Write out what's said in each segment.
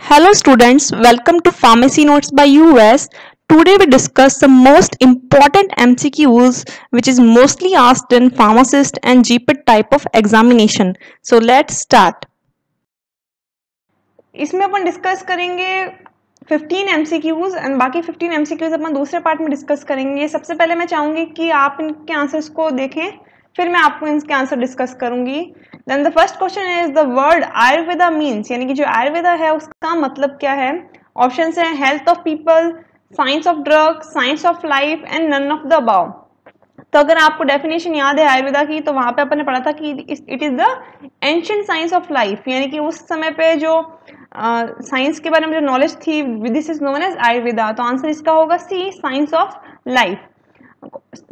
Hello students, welcome to Pharmacy Notes by US. Today we discuss the most important MCQs which is mostly asked in pharmacist and GPET type of examination. So let's start. इसमें अपन discuss करेंगे 15 MCQs and बाकी 15 MCQs अपन दूसरे part में discuss करेंगे सबसे पहले मैं चाहूँगी कि आप इनके आंसर्स को देखें फिर मैं आपको इनके आंसर डिस्कस करूँगी then the first question is the word Ayurveda means यानी कि जो आयुर्वेदा है उसका मतलब क्या है? ऑप्शन है health of people science of drug science of life and none of the above तो अगर आपको डेफिनेशन याद है आयुर्वेदा की तो वहाँ पे अपन पढ़ा था कि it is the ancient science of life यानी कि उस समय पे जो साइंस uh, के बारे में जो नॉलेज थी this is known as Ayurveda तो आंसर इसका होगा C science of life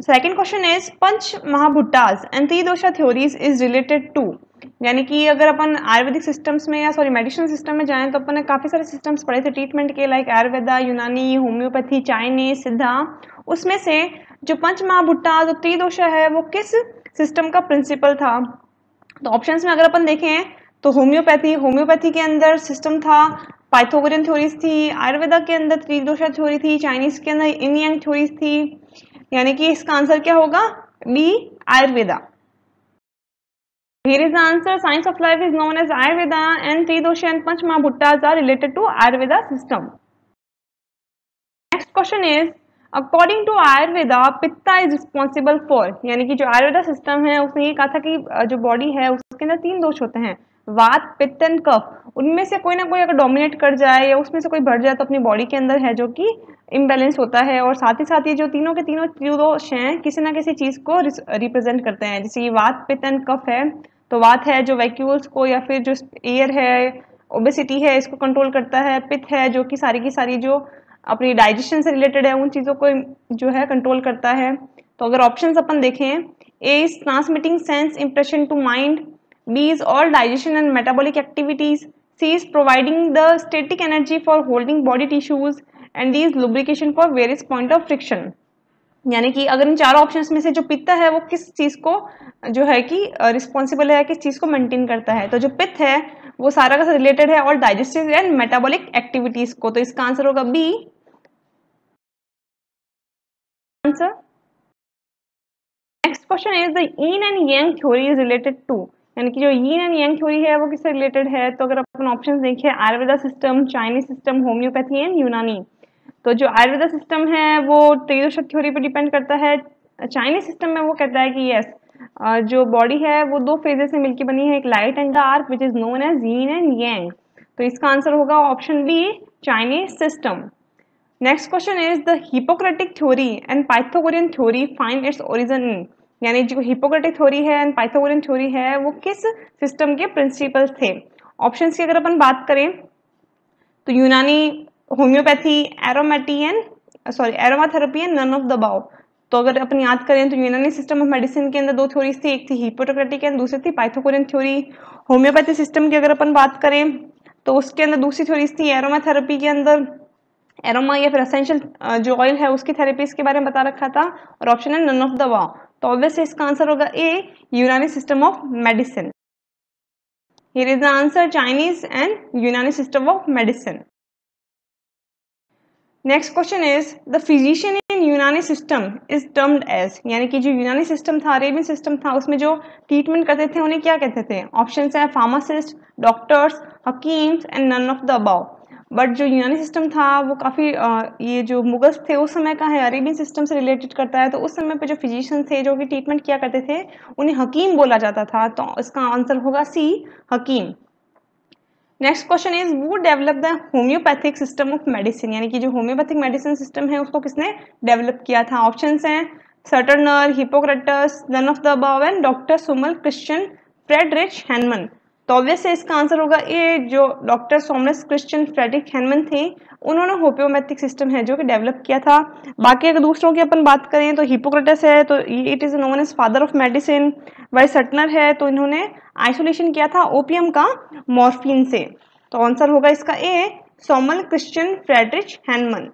second question is panch mahabhutas and tridosha theories is related to यानी कि अगर अपन आयुर्वेदिक सिस्टम्स में या सॉरी मेडिसिन सिस्टम में जाएँ तो अपन ने काफ़ी सारे सिस्टम्स पढ़े थे ट्रीटमेंट के लाइक आयुर्वेदा यूनानी होम्योपैथी चाइनीज़ सिद्धा उसमें से जो पंच महाभुट्टा जो त्रिदोषा है, वो किस सिस्टम का प्रिंसिपल था? तो ऑप्शंस में अगर अपन देखें तो होम्योपैथी होम्योपैथी के अंदर सिस्टम था पाइथोगोरियन थ्योरीज थी आयुर्वेदा के अंदर त्रिदोषा थ्योरी थी चाइनीज़ के अंदर इन थ्योरीज थी। यानी कि इसका आंसर क्या होगा? B Ayurveda Here is the answer. Science of life is known as Ayurveda and Tridosha and Panchmahabhuttas are related to Ayurveda system. Next question is according to Ayurveda pitta is responsible for यानी कि जो Ayurveda system है, उसने ये कहा था कि जो बॉडी है, उसके अंदर तीन दोष होते हैं वात, पित्त एंड कफ उनमें से कोई ना कोई अगर डोमिनेट कर जाए या उसमें से कोई बढ़ जाए तो अपनी बॉडी के अंदर है जो कि इम्बेलेंस होता है और साथ ही साथ ये जो तीनों के तीनों दोष हैं, किसी ना किसी चीज़ को रिप्रेजेंट करते हैं जैसे ये वात, पित्त एंड कफ है तो वात है जो वैक्यूल्स को या फिर जो एयर है ओबेसिटी है, इसको कंट्रोल करता है पिथ है, जो कि सारी की सारी जो अपनी डाइजेशन से रिलेटेड है, उन चीज़ों को जो है कंट्रोल करता है। तो अगर ऑप्शन अपन देखें A is transmitting sense impression to mind B is all digestion and metabolic activities C is providing the static energy for holding body tissues and D is lubrication for various point of friction यानी कि अगर इन चारों options में से जो पित्त है, वो किस चीज़ को, जो है कि रिस्पॉन्सिबल है, किस चीज़ को मेंटेन करता है? तो जो पित्त है, वो सारा का रिलेटेड है और डाइजेस्टिव एंड मेटाबॉलिक एक्टिविटीज़ को। तो इसका आंसर होगा B answer next question is the yin and yang theory is related to यानी कि जो यीन एंड यंग थ्योरी है, वो किससे रिलेटेड है? तो अगर अपन ऑप्शन देखें Ayurveda system Chinese system homeopathy and Unani तो जो आयुर्वेदा सिस्टम है, वो त्रिदोष थ्योरी पर डिपेंड करता है। चाइनीज़ सिस्टम में वो कहता है कि यस जो बॉडी है, वो दो फेजेस से मिलकर बनी है, एक light and dark which is known as yin and yang तो इसका आंसर होगा option B Chinese system next question is the Hippocratic theory and Pythagorean theory find its origin in यानी जो हिपोक्रेटिक थ्योरी है एंड पाइथोगोरियन थ्योरी है, वो किस system के प्रिंसिपल्स थे? ऑप्शंस की अगर अपन बात करें तो Unani homeopathy aromatic and sorry aromatherapy and none of the above तो अगर अपन याद करें तो यूनानी सिस्टम ऑफ़ मेडिसिन के अंदर दो थ्योरीज थी, एक थी हिपोटोक्रेटिक एंड दूसरी थी पाइथोकोरियन थ्योरी होम्योपैथी सिस्टम की अगर अपन बात करें तो उसके अंदर दूसरी थ्योरीज थी एरोमा थेरेपी के अंदर. एरोमा या फिर असेंशियल जो ऑयल है उसकी थेरेपीज के बारे में बता रखा था और ऑप्शन है नन ऑफ़ द वा तो ऑब्वियसली इसका आंसर होगा A Unani system of medicine here is the answer Chinese and Unani system of medicine next question is the physician in Unani system is termed as यानी कि जो Unani system था Arabian system था, उसमें जो treatment करते थे, उन्हें क्या कहते थे? ऑप्शन है pharmacist doctors hakims and none of the above but जो यूनानी सिस्टम था, वो काफ़ी ये जो मुगल्स थे, उस समय का है अरेबियन सिस्टम से रिलेटेड करता है तो उस समय पे जो फिजिशियन थे, जो कि ट्रीटमेंट किया करते थे, उन्हें हकीम बोला जाता था तो इसका आंसर होगा C hakim next question is who developed the homeopathic system of medicine यानी कि जो होम्योपैथिक मेडिसिन सिस्टम है, उसको किसने डेवलप किया था? ऑप्शन हैं Serturner Hippocrates none of the above and doctor Samuel Christian Friedrich Hahnemann तो ऑब्वियसली इसका आंसर होगा, ए, जो डॉक्टर सोमरस क्रिश्चियन फ्रेडरिक हैनमन थे, उन्होंने होम्योपैथिक सिस्टम है जो कि डेवलप किया था। बाकी अगर दूसरों की अपन बात करें तो हिपोक्रेटस है तो it is known as father of medicine while Serturner है तो इन्होंने आइसोलेशन किया था ओपियम का मॉर्फिन से। तो आंसर होगा इसका A Samuel Christian Friedrich Hahnemann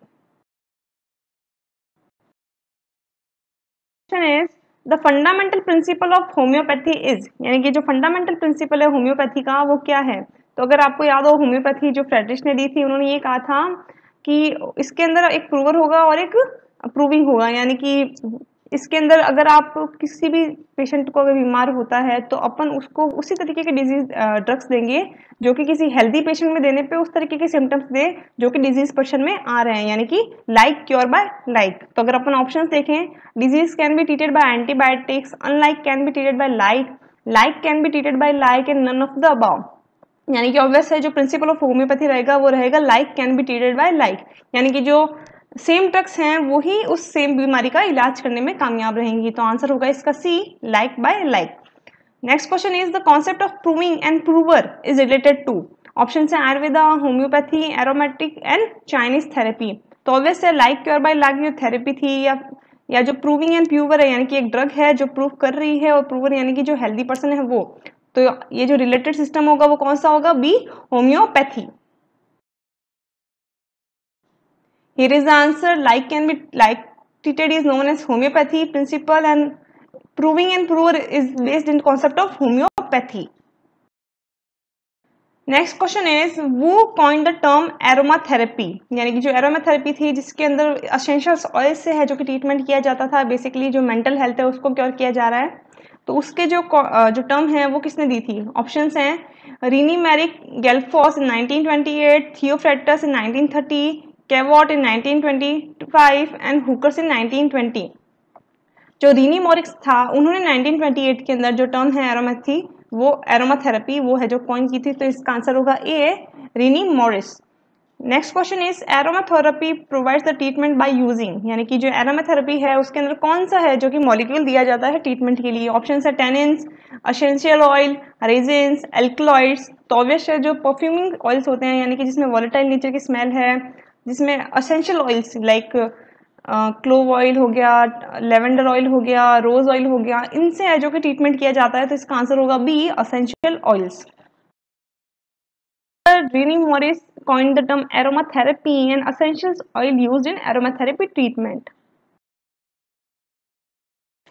is the fundamental principle of homeopathy is यानी कि जो फंडामेंटल प्रिंसिपल है होम्योपैथी का, वो क्या है? तो अगर आपको याद हो होम्योपैथी जो फ्रेडरिश ने दी थी, उन्होंने ये कहा था कि इसके अंदर एक प्रूवर होगा और एक प्रूविंग होगा, यानी कि इसके अंदर अगर आप किसी भी पेशेंट को अगर बीमार होता है तो अपन उसको उसी तरीके के डिज़ीज़ ड्रग्स देंगे, जो कि किसी हेल्दी पेशेंट में देने पे उस तरीके के सिम्टम्स दे, जो कि डिज़ीज़ पर्सन में आ रहे हैं, यानी कि लाइक क्योर बाय लाइक तो अगर अपन ऑप्शन देखें disease can be treated by antibiotics unlike can be treated by like like can be treated by like and none of the above यानी कि ऑब्वियस है, जो प्रिंसिपल ऑफ़ होम्योपैथी रहेगा, वो रहेगा like can be treated by like यानी कि जो सेम ड्रग्स हैं, वो ही उस सेम बीमारी का इलाज करने में कामयाब रहेंगी। तो आंसर होगा इसका C like by like next question is the concept of proving and prover is related to option है Ayurveda homeopathy aromatic and Chinese therapy तो ऑब्वियस है लाइक क्योर बाय लाइक जो थेरेपी थी या या जो प्रूविंग एंड प्यूवर है, यानी कि एक ड्रग है जो प्रूव कर रही है और प्रूवर यानी कि जो हेल्दी पर्सन है वो। तो ये जो रिलेटेड सिस्टम होगा वो कौन सा होगा? B homeopathy Here is the answer. Like can be, like treated is known as homeopathy. Principle and proving and prover is based in concept of homeopathy. Next question is who coin the term aromatherapy यानी कि जो aromatherapy थी, जिसके अंदर essentials oil से है, जो कि ट्रीटमेंट किया जाता था बेसिकली जो मेंटल हेल्थ है, उसको क्योर किया जा रहा है। तो उसके जो जो टर्म है, वो किसने दी थी? ऑप्शंस हैं Rene Maurice Gattefosse in 1928 Theophrastus in 1930 Cavot in 1925 and Hookers in 1920 जो रीनी मोरिक्स था, उन्होंने 1928 के अंदर जो टर्म है एरोमेथी वो एरोमाथेरेपी वो है जो कॉइन की थी तो इसका आंसर होगा A Rene Maurice. Next question is aromatherapy provides the treatment by using यानी कि जो एरोमाथेरेपी है, उसके अंदर कौन सा है जो कि मॉलिक्यूल दिया जाता है ट्रीटमेंट के लिए? ऑप्शन है tannins essential oil resins alkaloids तो ऑब्वियस जो परफ्यूमिंग ऑयल्स होते हैं, यानी कि जिसमें वॉलेटाइल नेचर की स्मेल है जिसमें essential oils like clove oil हो गया लेवेंडर ऑयल हो गया रोज ऑयल हो गया, इनसे जो कि ट्रीटमेंट किया जाता है तो इसका आंसर होगा B essential oils Rene Maurice coin the term aromatherapy and essential oil use in aromatherapy treatment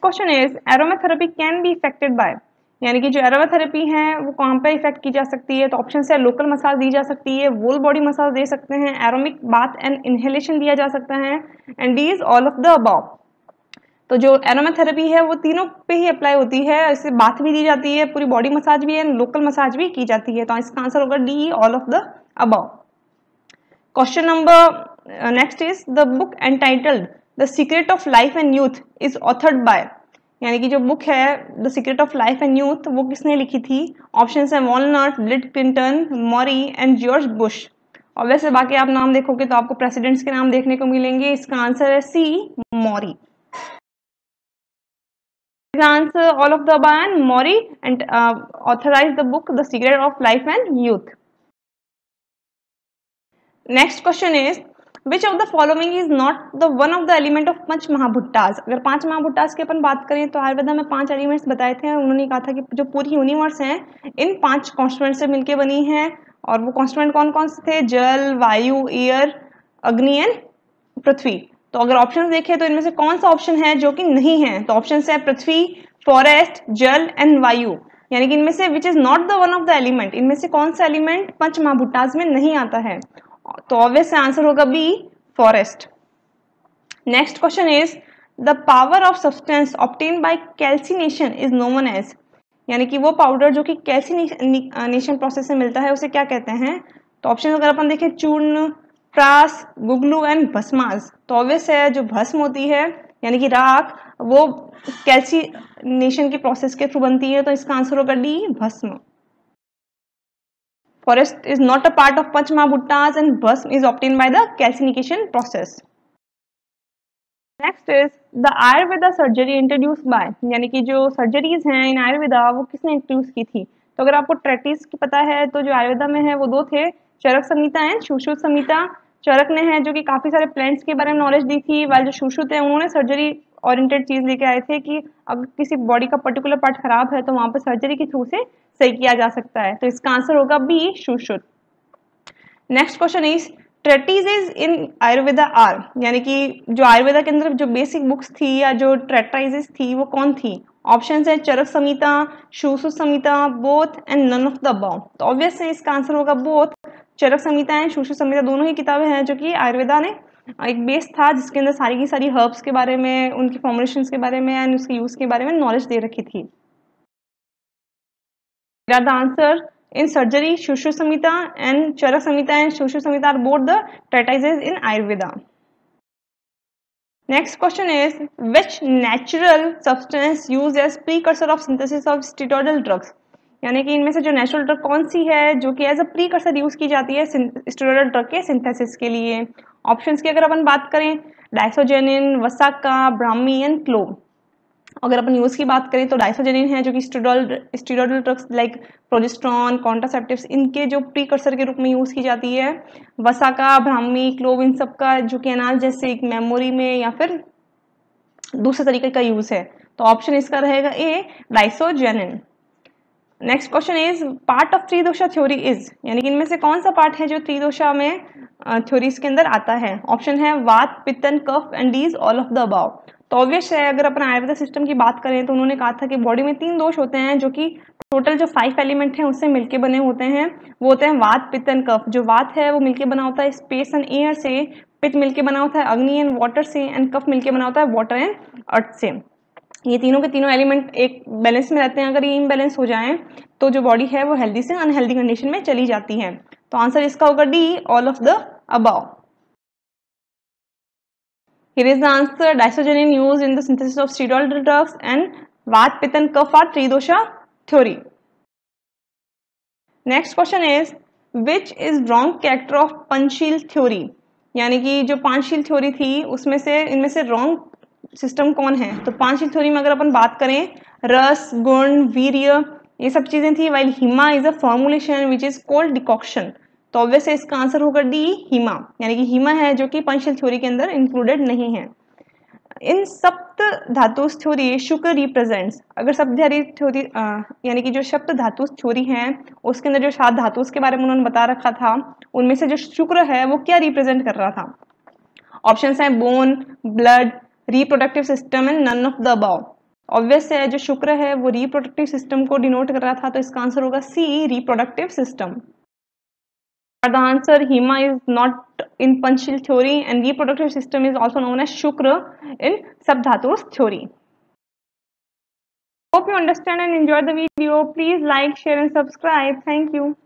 question is aromatherapy can be effected by यानी कि जो एरोमाथेरेपी है, वो कहाँ पे इफ़ेक्ट की जा सकती है? तो ऑप्शन है लोकल मसाज दी जा सकती है वोल बॉडी मसाज दे सकते हैं एरोमिक बाथ एंड इनहेलेशन दिया जा सकता है and D is all of the above तो जो एरोमाथेरेपी है, वो तीनों पे ही अप्लाई होती है, इससे बाथ भी दी जाती है, पूरी बॉडी मसाज भी है लोकल मसाज भी की जाती है। तो इसका आंसर होगा D all of the above question number next is the book entitled the secret of life and youth is authored by यानी कि जो बुक है the secret of life and youth वो किसने लिखी थी? ऑप्शन है walnut Bill Clinton Maury and George Bush और वैसे बाकी आप नाम देखोगे तो आपको प्रेसिडेंट्स के नाम देखने को मिलेंगे। इसका आंसर है C Maury answer all of Ben Maury and authorise the book the secret of life and youth next question is which of the following is not the one of the element of panch mahabhutas? अगर पाँच महाभुट्टास की अपन बात करें तो आयुर्वेदा में पाँच elements बताए थे उन्होंने कहा था कि जो पूरी यूनिवर्स है, इन पाँच कॉन्स्टुएंट से मिलकर बनी है। और वो कॉन्स्टुएंट कौन कौन से थे? जल, वायु एयर अग्नि एंड पृथ्वी। तो अगर ऑप्शन देखें तो इनमें से कौन सा ऑप्शन है जो कि नहीं है? तो ऑप्शन है पृथ्वी फॉरेस्ट जल एंड वायु। यानी कि इनमें से which is not the one of the element इनमें से कौन सा एलिमेंट पंच महाभुट्टास में नहीं आता है? तो ऑब्वियस आंसर होगा B forest next question is the power of substance obtain by calcination is known as यानी कि वो पाउडर जो कि कैल्सिनेशन प्रोसेस से मिलता है, उसे क्या कहते हैं? तो ऑप्शन अगर अपन देखें, चूर्ण प्रास गुगलू एंड भस्मास. तो ऑब्वियस है, जो भस्म होती है, यानी कि राख, वो कैल्सिनेशन की प्रोसेस के थ्रू बनती है तो इसका आंसर होगा डी भस्म. Forest is not a part of Panchmahabhuttas and Bhasm is obtained by the calcification process. Next is the Ayurveda surgery introduce by यानी कि जो सर्जरीज हैं इन आयुर्वेदा वो किसने इंट्रोड्यूस की थी तो अगर आपको ट्रेटिस की पता है तो जो आयुर्वेदा में है, वो दो थे, चरक संहिता एंड सुश्रुत संहिता चरक ने है, जो कि काफ़ी सारे प्लांट्स के बारे में नॉलेज दी थी वाल जो सुश्रुत है उन्होंने सर्जरी ओरिएंटेड चीज़ लेके आए थे कि अगर किसी बॉडी का पर्टिकुलर पार्ट खराब है तो वहाँ पर सर्जरी के थ्रू से सही किया जा सकता है। तो इसका आंसर होगा B Sushruta next question is treatises in Ayurveda are यानी कि जो आयुर्वेदा के अंदर जो बेसिक बुक्स थी या जो ट्रेटाइजेस थी, वो कौन थी? ऑप्शन है Charak Samhita शुशु Samhita both and none of the above तो ऑब्वियस है इसका आंसर होगा बोथ चरक संहिता एंड शुशु संहिता दोनों ही किताबें हैं जो कि आयुर्वेदा ने एक बेस था जिसके अंदर सारी की सारी हर्ब्स के बारे में, उनकी फॉर्मुलेशन के बारे में एंड उसके यूज़ के बारे में नॉलेज दे रखी थी। The answer in surgery शुशु Samhita and Charak Samhita and शुशु Samhita are both the treatises in Ayurveda. Next question is, which natural substance used as precursor of synthesis of steroidal drugs? यानी कि इनमें से जो नेचुरल ड्रग कौन सी है, जो कि as a precursor use की जाती है स्टीटोडल ड्रग के सिंथेसिस के लिए ऑप्शंस की अगर अपन बात करें diosgenin vasaka brahmi and clove अगर अपन यूज़ की बात करें तो डाइसोजेनिन है जो कि steroidal drugs like progesterone contraceptives इनके जो प्रीकर्सर के रूप में यूज़ की जाती है। वसाका, ब्राह्मी, क्लोव, इन सब का जो कि अनाज जैसे एक मेमोरी में या फिर दूसरे तरीके का यूज़ है। तो ऑप्शन इसका रहेगा A diosgenin next question is part of tridosha theory is यानी कि इनमें से कौन सा पार्ट है जो त्रिदोषा में थ्योरीज के अंदर आता है? ऑप्शन है vata, pitta, kapha and these all of the above तो ऑब्वियस है, अगर अपन आयुर्वेदा सिस्टम की बात करें तो उन्होंने कहा था कि बॉडी में तीन दोष होते हैं, जो कि टोटल जो फाइव एलिमेंट हैं, उससे मिलके बने होते हैं। वो होते हैं वात, पित्त एंड कफ। जो वात है, वो मिलके बना होता है स्पेस एंड एयर से, पित्त मिलके बना होता है अग्नि एंड वाटर से एंड कफ मिलके बना होता है वाटर एंड अर्थ से। ये तीनों के तीनों एलिमेंट एक बैलेंस में रहते हैं। अगर ये इम्बैलेंस हो जाए तो जो बॉडी है, वो हेल्दी से अनहेल्दी कंडीशन में चली जाती है। तो आंसर इसका होगा D all of the above Here is the answer. Disogenin used in the synthesis of steroidal drugs and Vat, Pitta and Kapha are Tridosha theory. Next question is which is wrong character of Panchsheel theory? यानी कि जो पांचशील theory थी उसमें से इनमें से wrong system कौन है तो पांचशील थ्योरी में अगर अपन बात करें रस गुण वीर्य ये सब चीज़ें थी while hima is a formulation which is cold decoction तो ऑब्वियस इसका आंसर होगा डी हीमा। यानी कि हीमा है जो कि पंचशील थ्योरी के अंदर इंक्लूडेड नहीं है। इन सप्त धातु थ्योरी, शुक्र रिप्रेजेंट्स अगर सप्त थ्योरी यानी कि जो सप्त धातु थ्योरी है, उसके अंदर जो सात धातु के बारे में उन्होंने बता रखा था, उनमें से जो शुक्र है, वो क्या रिप्रेजेंट कर रहा था? ऑप्शन है bone blood reproductive system and none of the above obvious है जो शुक्र है, वो रिप्रोडक्टिव सिस्टम को डिनोट कर रहा था तो इसका आंसर होगा C reproductive system the answer Hema is not in Panchil theory and reproductive system is also known as Shukra in Sabdhatus theory. Hope you understand and enjoy the video. Please like, share and subscribe. Thank you.